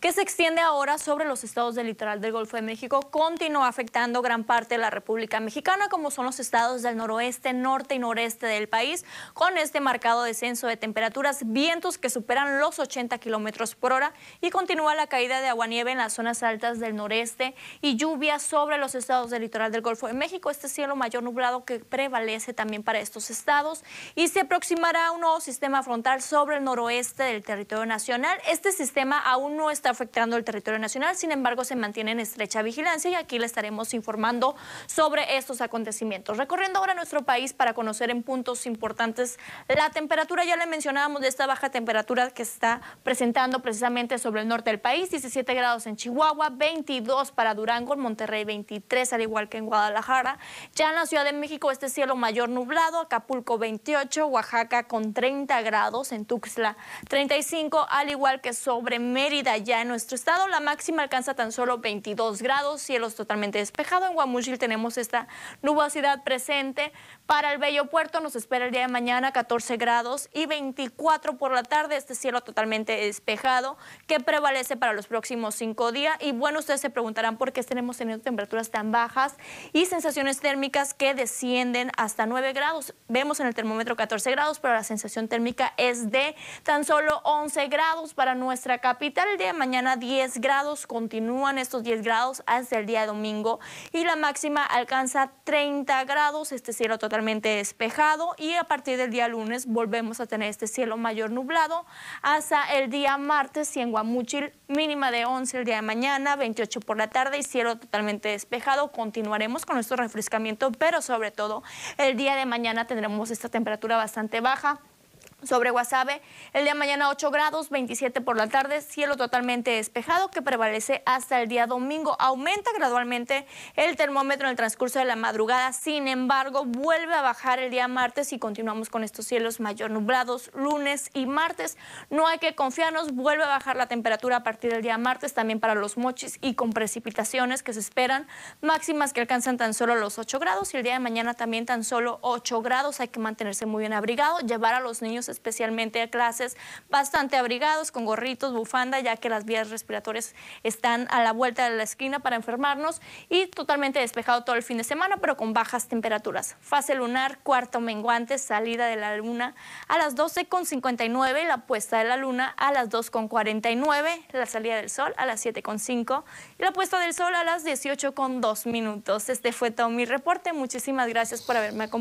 que se extiende ahora sobre los estados del litoral del Golfo de México, continúa afectando gran parte de la República Mexicana, como son los estados del noroeste, norte y noreste del país, con este marcado descenso de temperaturas, vientos que superan los 80 kilómetros por hora y continúa la caída de aguanieve en las zonas altas del noreste y lluvia sobre los estados del litoral del Golfo de México. Este cielo mayor nublado que prevalece también para estos estados y se aproximará un nuevo sistema frontal sobre el noroeste del territorio nacional. Este sistema aún no está afectando el territorio nacional, sin embargo se mantiene en estrecha vigilancia y aquí le estaremos informando sobre estos acontecimientos. Recorriendo ahora nuestro país para conocer en puntos importantes la temperatura, ya le mencionábamos de esta baja temperatura que está presentando precisamente sobre el norte del país, 17 grados en Chihuahua, 22 para Durango, Monterrey 23, al igual que en Guadalajara. Ya en la Ciudad de México este cielo mayor nublado, Acapulco 28, Oaxaca con 30 grados, en Tuxtla 35, al igual que sobre Mérida ya en nuestro estado. La máxima alcanza tan solo 22 grados, cielos totalmente despejados. En Guamuchil tenemos esta nubosidad presente. Para el Bello Puerto nos espera el día de mañana 14 grados y 24 por la tarde. Este cielo totalmente despejado que prevalece para los próximos cinco días. Y bueno, ustedes se preguntarán por qué tenemos teniendo temperaturas tan bajas y sensaciones térmicas que descienden hasta 9 grados. Vemos en el termómetro 14 grados, pero la sensación térmica es de tan solo 11 grados para nuestra capital. El día de mañana 10 grados, continúan estos 10 grados hasta el día domingo y la máxima alcanza 30 grados, este cielo totalmente despejado y a partir del día lunes volvemos a tener este cielo mayor nublado hasta el día martes y en Guamúchil mínima de 11 el día de mañana, 28 por la tarde y cielo totalmente despejado. Continuaremos con nuestro refrescamiento, pero sobre todo el día de mañana tendremos esta temperatura bastante baja sobre Guasave. El día de mañana 8 grados, 27 por la tarde, cielo totalmente despejado que prevalece hasta el día domingo. Aumenta gradualmente el termómetro en el transcurso de la madrugada, sin embargo, vuelve a bajar el día martes y continuamos con estos cielos mayor nublados lunes y martes. No hay que confiarnos, vuelve a bajar la temperatura a partir del día martes también para los mochis y con precipitaciones que se esperan, máximas que alcanzan tan solo los 8 grados y el día de mañana también tan solo 8 grados. Hay que mantenerse muy bien abrigado, llevar a los niños especialmente a clases bastante abrigados, con gorritos, bufanda, ya que las vías respiratorias están a la vuelta de la esquina para enfermarnos y totalmente despejado todo el fin de semana, pero con bajas temperaturas. Fase lunar, cuarto menguante, salida de la luna a las 12.59, la puesta de la luna a las 2.49, la salida del sol a las 7.5 y la puesta del sol a las 18.2 minutos. Este fue todo mi reporte. Muchísimas gracias por haberme acompañado.